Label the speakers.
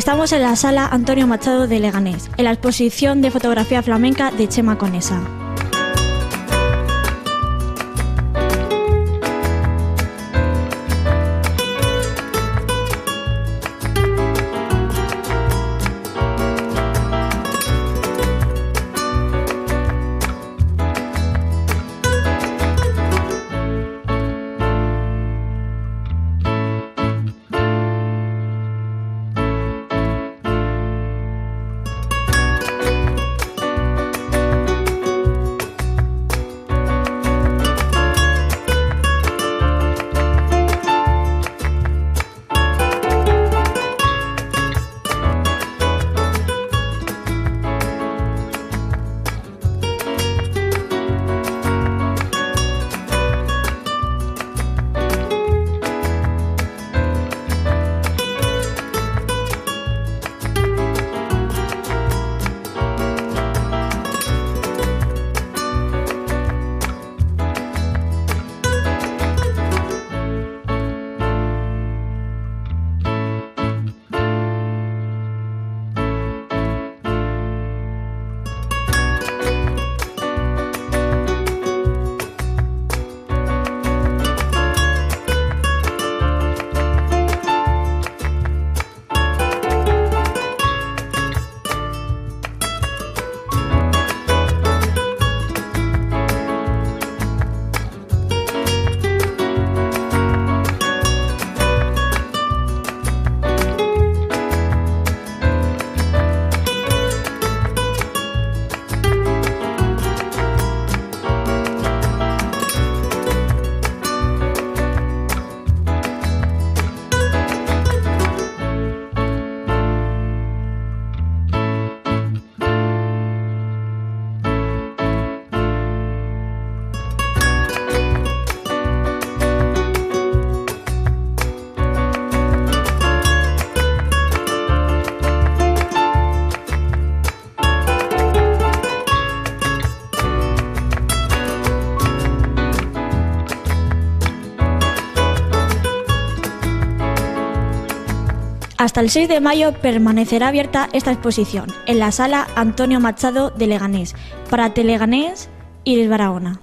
Speaker 1: Estamos en la sala Antonio Machado de Leganés, en la exposición de fotografía flamenca de Chema Conesa. Hasta el 6 de mayo permanecerá abierta esta exposición en la sala Antonio Machado de Leganés para Teleganés y Barahona.